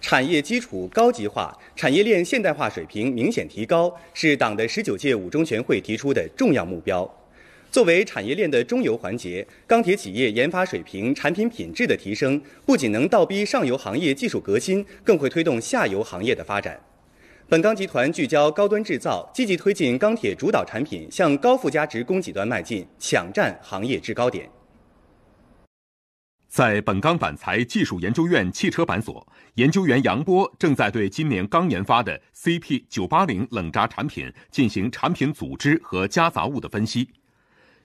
产业基础高级化、产业链现代化水平明显提高，是党的十九届五中全会提出的重要目标。作为产业链的中游环节，钢铁企业研发水平、产品品质的提升，不仅能倒逼上游行业技术革新，更会推动下游行业的发展。本钢集团聚焦高端制造，积极推进钢铁主导产品向高附加值供给端迈进，抢占行业制高点。在本钢板材技术研究院汽车板所，研究员杨波正在对今年刚研发的 CP 九八零冷轧产品进行产品组织和夹杂物的分析。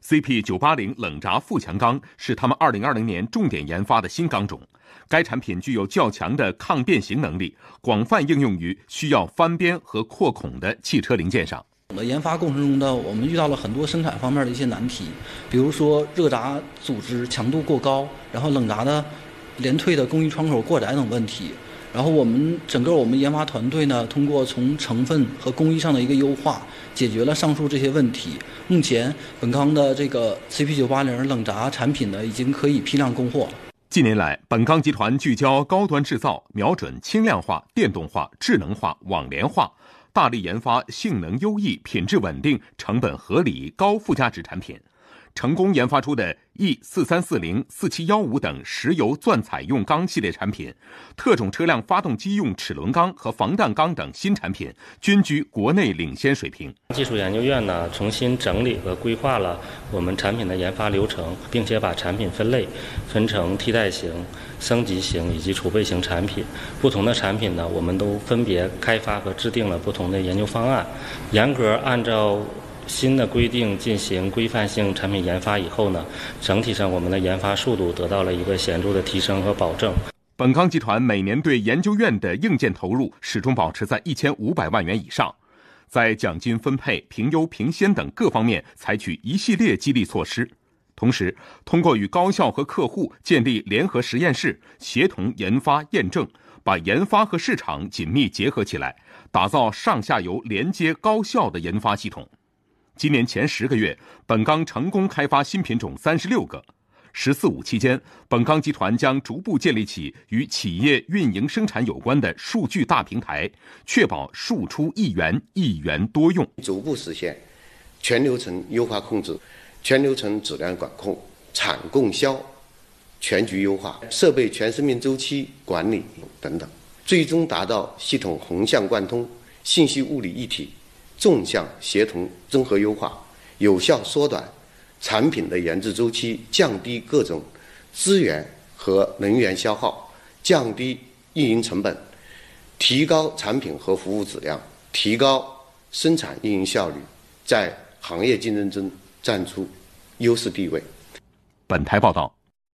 CP 九八零冷轧富强钢是他们二零二零年重点研发的新钢种，该产品具有较强的抗变形能力，广泛应用于需要翻边和扩孔的汽车零件上。的研发过程中呢，我们遇到了很多生产方面的一些难题，比如说热轧组织强度过高，然后冷轧的连退的工艺窗口过窄等问题。然后我们整个我们研发团队呢，通过从成分和工艺上的一个优化，解决了上述这些问题。目前本钢的这个 CP 九八零冷轧产品呢，已经可以批量供货。近年来，本钢集团聚焦高端制造，瞄准轻量化、电动化、智能化、网联化。大力研发性能优异、品质稳定、成本合理、高附加值产品，成功研发出的 E 四三四零、四七幺五等石油钻采用钢系列产品，特种车辆发动机用齿轮钢和防弹钢等新产品均居国内领先水平。技术研究院呢，重新整理和规划了我们产品的研发流程，并且把产品分类分成替代型。升级型以及储备型产品，不同的产品呢，我们都分别开发和制定了不同的研究方案，严格按照新的规定进行规范性产品研发以后呢，整体上我们的研发速度得到了一个显著的提升和保证。本钢集团每年对研究院的硬件投入始终保持在一千五百万元以上，在奖金分配、评优评先等各方面采取一系列激励措施。同时，通过与高校和客户建立联合实验室，协同研发验证，把研发和市场紧密结合起来，打造上下游连接高效的研发系统。今年前十个月，本钢成功开发新品种三十六个。“十四五”期间，本钢集团将逐步建立起与企业运营生产有关的数据大平台，确保数出一元，一元多用，逐步实现全流程优化控制。全流程质量管控、产供销全局优化、设备全生命周期管理等等，最终达到系统横向贯通、信息物理一体、纵向协同综合优化，有效缩短产品的研制周期，降低各种资源和能源消耗，降低运营成本，提高产品和服务质量，提高生产运营效率，在行业竞争中。站出优势地位。本台报道。